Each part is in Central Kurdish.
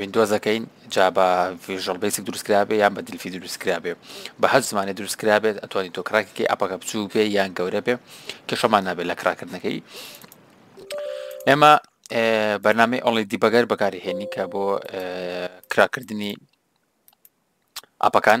ویندۆز ئەکەین جا بە ڤیژۆڵ بەیسک دروست کرابێ یان بە دیلفی دروست کرابێ بە هەر زمانێ دروست کرابێت ئەتوانی تۆ کراکەکەی ئەپەکە بچوو بێ یان گەورە بێ کێشەمان نابێت لە کراکردنەکەی ئێمە بەرنامی ئۆڵی دیبەگەر بەکاری هێنی کە بۆ کراکردنی ئاپەکان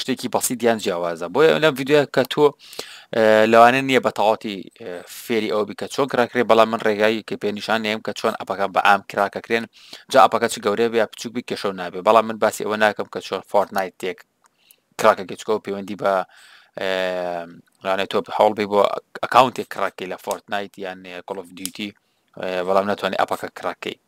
شتێکی بەسیت یان جیاوازە بۆ لەم یددیوە کە تۆ لەوانە نییە بە تەواتی فێری ئەو بکە چۆن کراکرێ بەڵام من ڕێگایی کە پێنیشان نێم کە چۆن ئەپەکە بە ئام کراکەکرێن جا ئەپەکە چ گەورە بێ بچوک بی کێشەو نابێ بەڵام من باسی ئەوە ناکەم کە چۆن فۆرنایت تێک کراکە گەچکەوە پەیوەندی بە ڕانێ تۆ هەوڵ بی بۆ ئەکاونتێک کراکی لە فۆرتنایت یان کۆڵف دیوتی بەڵام ناتوانانی ئەپەکە کراکەی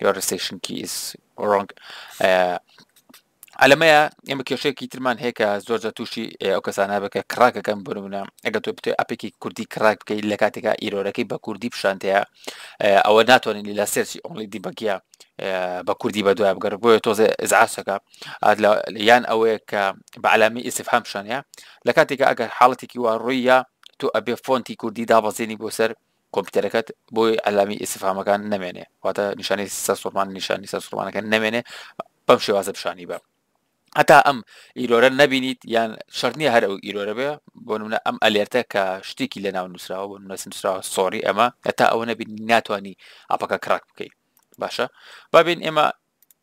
Your station key is wrong ئەلەمەیە ئێمە کێشەیەکی ترمان هەیە کە زۆر جە تووشی ئەو کەسانە بکە کراکەکەم بنمونە ئەگە تۆ بتێ ئەپێکی کوردی کراک بکەیت لە کاتێکا ئیرۆرەکەی بە کوردی پیششانتەیە ئەوە ناتوانین لە سێرسی ئۆنلی دیبەکیە بە کوردی بە دوای بگەڕ بۆیە تۆزێ ئزعاسەکە یان ئەوەیە کە بە علامی ئیسف هەمشانە لە کاتێکە ئەگەر حاڵەتێکی وا ڕوویە تۆ ئەبێ فۆنتی کوردی دابەزێنی بۆ سەر کۆمپیوتەرەکەت بۆی ئەلامی ئیسفامەکان نەمێنێ واتە نیشانی سەر سوڕمان نیشانی سەر سوڕمانەکە نەمێنێ بەم شێوازە پیشانی بە هەتا ئەم ئیرۆرە نەبینیت یان شەرنیە هەر ئەو ئیرۆرە بێ بۆ منە ئەم ئەلێرتە کە شتێکی لە ناو نووسراوە بۆ نووسم سراوە سۆری ئەمە هەتا ئەوە نەبین ناتوانانی ئاپەکە کراک بکەیت باشە بابین ئێمە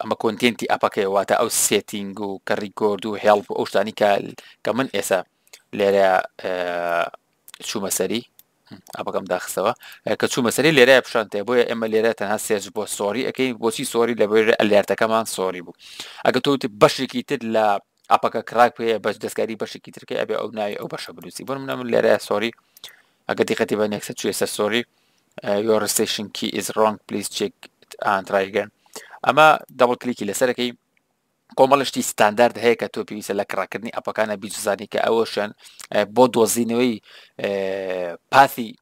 ئەمە کۆنتێنتی ئەپەکەی واتە ئەو سێتینگ و کە ڕیکۆرد و هێڵپ و ئەو شتانی کە کە من ئێستا لێرە چوومە سەری ئەپەکەم داخستەوە کە چوو مەسەری لێرە پیششانتێ بۆیە ئێمە لێرە تەنها سێرج بۆ سۆری ئەەکەین بۆچی سۆری لە بۆێ ئەلێرتەکەمان سۆری بوو ئەگە تۆوتی بەشێکی تر لە ئەپەکە کراک پێەیە بەش دەستکاری بەشێکی ترکە ئەبێ ئەو ناوی ئەو بەشە بنووسی بۆ منە من لێرە سۆری ئەگە دیقەتی بە نێکسە توێ سەر سۆری یۆرستشن کی ئیز ڕۆنگ پلیس چێک ئانترایگەن ئەمە دەبڵ کلیکی لەسەرەکەی کۆمەڵشتی ستاندارد هەیە کە تۆ پێویستە لە کڕاکردنی ئەپەکانە بیززانی کە ئەوەشن بۆ دۆزینەوەی پاسی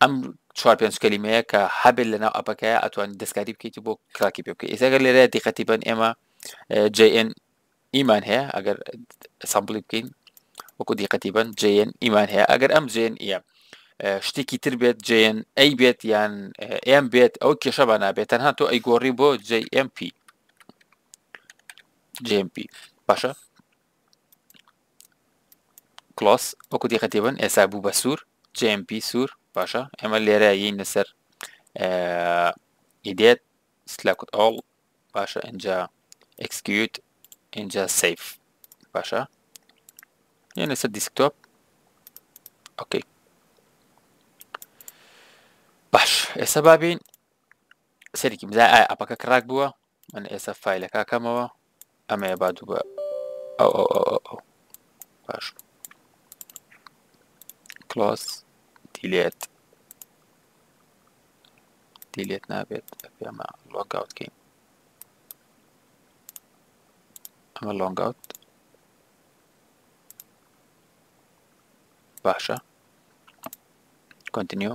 ئەم چوار پێنج کەلیمەیە کە هەبێت لە ناو ئەپەکەیە ئەتوانانی دەستکاری بکەیت بۆ کراکی پێ بکە ئێساگەر لێرە دیقەتی بن ئێمە جN ئیمان هەیە ئەگەر سامپلی بکەین وەکو دیقەتی بن جN ئیمان هەیە ئەگەر ئەم جێن یە شتێکی تر بێت جێن ئەی بێت یان ئێم بێت ئەو کێشەبا نابێت تەنها تۆ ئەی گۆڕی بۆ JMP JMP باشە کلۆس وەکو دیقەتی بن ئێستا بوو بە سوور JMP سوور باشە ئێمە لێرە یین لەسەر ئیدێت سلاکوت ئۆڵ باشە ئەجا ئەکسکیوت ئەجا سیف باشە یان لەسەر دیسکتۆپ ئۆکەی باش ئێستا بابین سەرێکی بزا ئاپەکە کراک بووە من ئێستا فیلەکە کەمەوە ئەمەیە با دوو بە ئەو ئەو ئەو ئەو ئەو باش کلۆس دیلێت دیلێت نابێت پێمە لۆگاوت کەین ئەمە لۆنگاوت باشە کۆنتنیۆ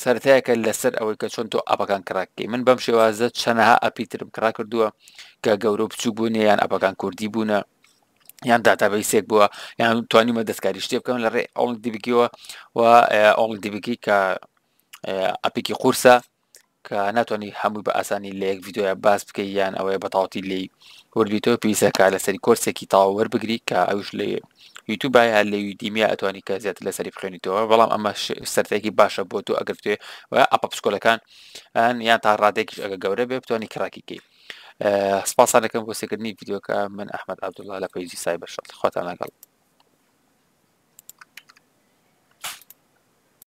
سەرەتایەکە لەسەر ئەوەی کە چۆن تۆ ئەپەکان کراکەی من بەم شێوازە چەنەها ئەپی ترم کرا کردووە کە گەورە و بچوک بوون یان ئەپەکان کوردی بوونە یان داتابیسێک بووە یان توانیمە دەستکاری شتێ بکەم لە ڕێ ئەڵ دیبکیەوە و ئەڵ دیبکی کە ئەپێکی قورسە کە ناتوانی هەمووی بە ئاسانی لە یەک ڤیددیوە باس بکەی یان ئەوەیە بە تاوتی لی وردبیتەوە پێویستەکە لەسەری کۆرسێکی تاو وەربگری کە ئەوش لێ یوتوب هەیە لە یودیمیا ئەتوانی کە زیاتر لەسەری بخوێنیتەوە بەڵام ئەمە سەرتێکی باشە بۆ تۆ ئەگەر توێ و ئەپ پسکۆلەکان یان تا ڕادێکیش ئەگە گەورە بێ بتوانانی کراکیکەی سپاسانەکەم بۆ سێکردنی یددیوکە من ئەحمد عبدوڵە لە پەیجی سای بەشڵ خۆتان لەگەڵ